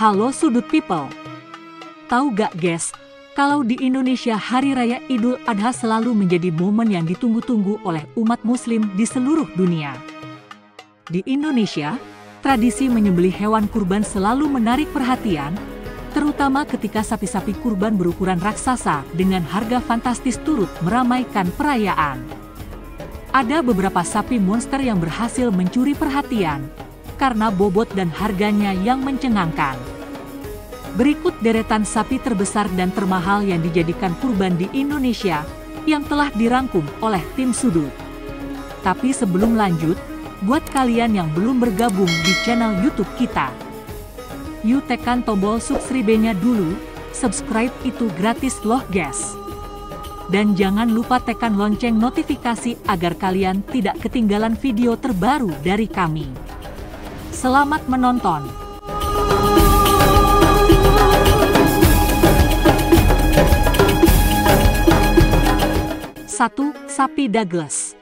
Halo Sudut People. Tahu gak guys, kalau di Indonesia Hari Raya Idul Adha selalu menjadi momen yang ditunggu-tunggu oleh umat muslim di seluruh dunia. Di Indonesia, tradisi menyembelih hewan kurban selalu menarik perhatian, terutama ketika sapi-sapi kurban berukuran raksasa dengan harga fantastis turut meramaikan perayaan. Ada beberapa sapi monster yang berhasil mencuri perhatian karena bobot dan harganya yang mencengangkan. Berikut deretan sapi terbesar dan termahal yang dijadikan kurban di Indonesia yang telah dirangkum oleh tim sudut. Tapi sebelum lanjut, buat kalian yang belum bergabung di channel YouTube kita, yuk tekan tombol subscribe-nya dulu, subscribe itu gratis loh guys. Dan jangan lupa tekan lonceng notifikasi agar kalian tidak ketinggalan video terbaru dari kami. Selamat menonton! 1. Sapi Douglas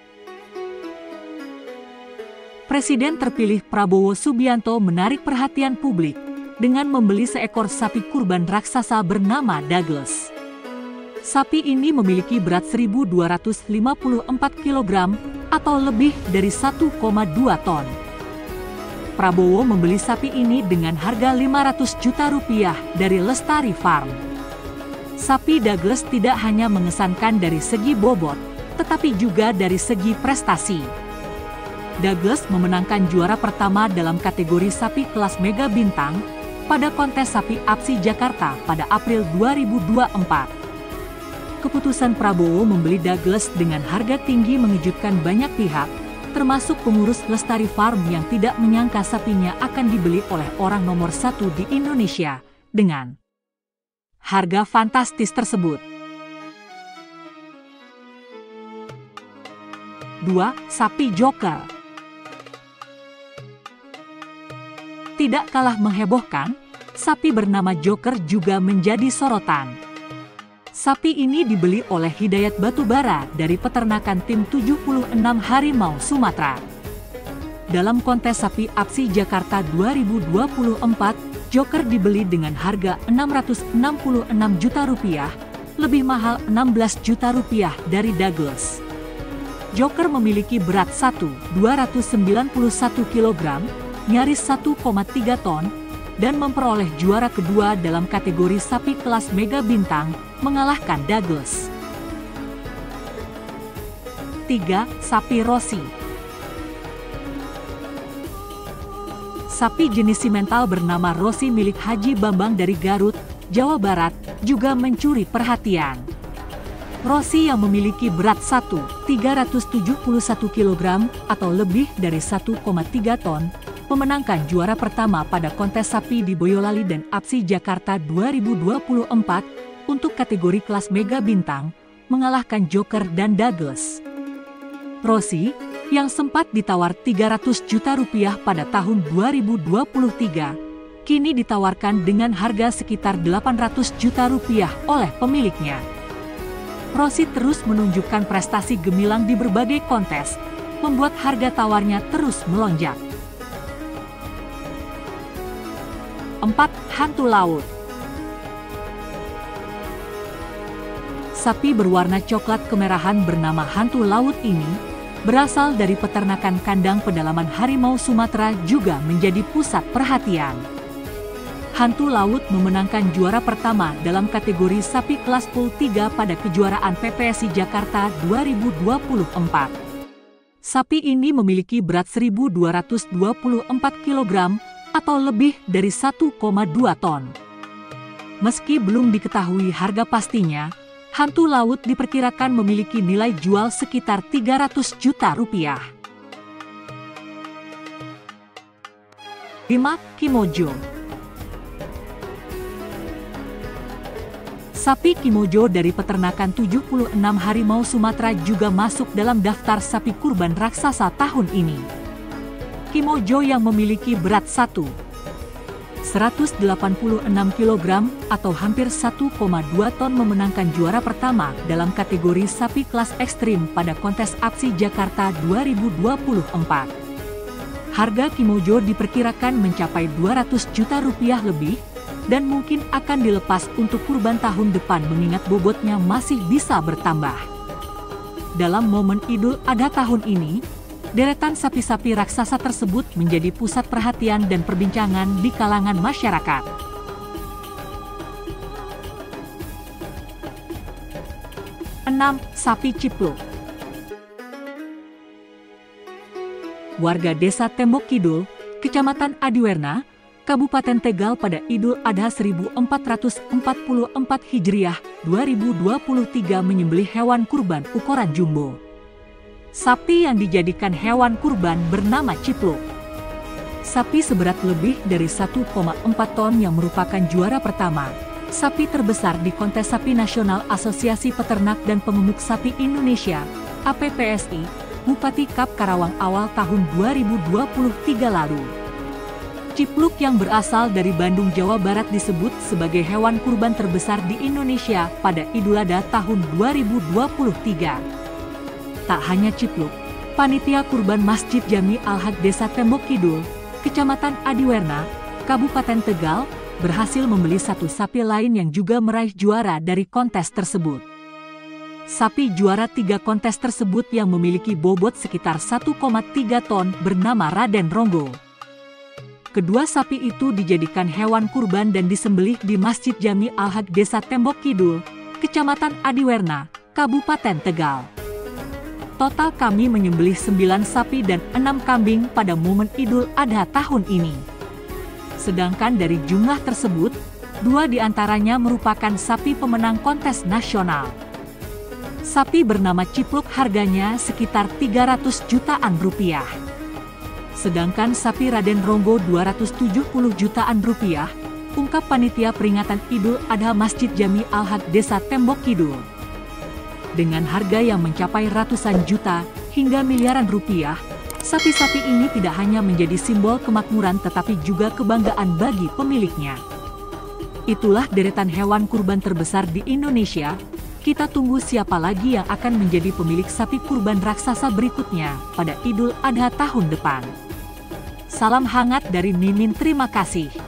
Presiden terpilih Prabowo Subianto menarik perhatian publik dengan membeli seekor sapi kurban raksasa bernama Douglas. Sapi ini memiliki berat 1254 kg atau lebih dari 1,2 ton. Prabowo membeli sapi ini dengan harga 500 juta rupiah dari Lestari Farm. Sapi Douglas tidak hanya mengesankan dari segi bobot, tetapi juga dari segi prestasi. Douglas memenangkan juara pertama dalam kategori sapi kelas Mega Bintang pada kontes sapi APSI Jakarta pada April 2024. Keputusan Prabowo membeli Douglas dengan harga tinggi mengejutkan banyak pihak, termasuk pengurus Lestari Farm yang tidak menyangka sapinya akan dibeli oleh orang nomor satu di Indonesia dengan harga fantastis tersebut. 2. Sapi Joker Tidak kalah menghebohkan, sapi bernama Joker juga menjadi sorotan. Sapi ini dibeli oleh Hidayat Batubara dari peternakan tim 76 Harimau Sumatera. Dalam kontes sapi APSI Jakarta 2024, Joker dibeli dengan harga 666 juta rupiah, lebih mahal 16 juta rupiah dari Douglas. Joker memiliki berat 1, 291 kg, nyaris 1,3 ton, dan memperoleh juara kedua dalam kategori sapi kelas Mega Bintang, mengalahkan Douglas. 3. Sapi Rossi sapi jenis simental bernama Rossi milik Haji Bambang dari Garut, Jawa Barat, juga mencuri perhatian. Rossi yang memiliki berat 1, 371 kg atau lebih dari 1,3 ton, memenangkan juara pertama pada kontes sapi di Boyolali dan APSI Jakarta 2024 untuk kategori kelas Mega Bintang, mengalahkan Joker dan Douglas. Rossi, yang sempat ditawar 300 juta rupiah pada tahun 2023, kini ditawarkan dengan harga sekitar 800 juta rupiah oleh pemiliknya. Rossi terus menunjukkan prestasi gemilang di berbagai kontes, membuat harga tawarnya terus melonjak. 4. Hantu Laut Sapi berwarna coklat kemerahan bernama hantu laut ini berasal dari peternakan kandang pedalaman harimau Sumatera juga menjadi pusat perhatian. Hantu Laut memenangkan juara pertama dalam kategori sapi kelas pool 3 pada kejuaraan PPSI Jakarta 2024. Sapi ini memiliki berat 1224 kg atau lebih dari 1,2 ton. Meski belum diketahui harga pastinya, hantu laut diperkirakan memiliki nilai jual sekitar 300 juta rupiah. 5. Kimojo Sapi Kimojo dari peternakan 76 harimau Sumatera juga masuk dalam daftar sapi kurban raksasa tahun ini. Kimojo yang memiliki berat 1, 186 kg atau hampir 1,2 ton memenangkan juara pertama dalam kategori sapi kelas ekstrim pada kontes APSI Jakarta 2024. Harga Kimojo diperkirakan mencapai 200 juta rupiah lebih dan mungkin akan dilepas untuk kurban tahun depan mengingat bobotnya masih bisa bertambah. Dalam momen Idul Adha tahun ini, deretan sapi-sapi raksasa tersebut menjadi pusat perhatian dan perbincangan di kalangan masyarakat. Enam, sapi cipluk. Warga desa Tembok Kidul, Kecamatan Adiwerna, Kabupaten Tegal pada Idul Adha 1444 Hijriah 2023 menyembelih hewan kurban ukuran jumbo. Sapi yang dijadikan hewan kurban bernama cipluk. Sapi seberat lebih dari 1,4 ton yang merupakan juara pertama. Sapi terbesar di kontes sapi nasional Asosiasi Peternak dan Pemumuk Sapi Indonesia, APPSI, Bupati Kap Karawang awal tahun 2023 lalu. Cipluk yang berasal dari Bandung, Jawa Barat disebut sebagai hewan kurban terbesar di Indonesia pada Idul Adha tahun 2023. Tak hanya cipluk, panitia kurban Masjid Jami Al-Haq Desa Tembok Kidul, Kecamatan Adiwerna, Kabupaten Tegal, berhasil membeli satu sapi lain yang juga meraih juara dari kontes tersebut. Sapi juara tiga kontes tersebut yang memiliki bobot sekitar 1,3 ton bernama Raden Ronggo. Kedua sapi itu dijadikan hewan kurban dan disembelih di Masjid Jami Al-Haq Desa Tembok Kidul, Kecamatan Adiwerna, Kabupaten Tegal. Total kami menyembelih 9 sapi dan 6 kambing pada momen Idul Adha tahun ini. Sedangkan dari jumlah tersebut, dua di antaranya merupakan sapi pemenang kontes nasional. Sapi bernama Cipluk harganya sekitar 300 jutaan rupiah sedangkan sapi Raden Ronggo 270 jutaan rupiah, ungkap panitia peringatan Idul Adha Masjid Jami Al-Haq Desa Tembok Kidul. Dengan harga yang mencapai ratusan juta hingga miliaran rupiah, sapi-sapi ini tidak hanya menjadi simbol kemakmuran tetapi juga kebanggaan bagi pemiliknya. Itulah deretan hewan kurban terbesar di Indonesia, kita tunggu siapa lagi yang akan menjadi pemilik sapi kurban raksasa berikutnya pada Idul Adha tahun depan. Salam hangat dari Mimin, terima kasih.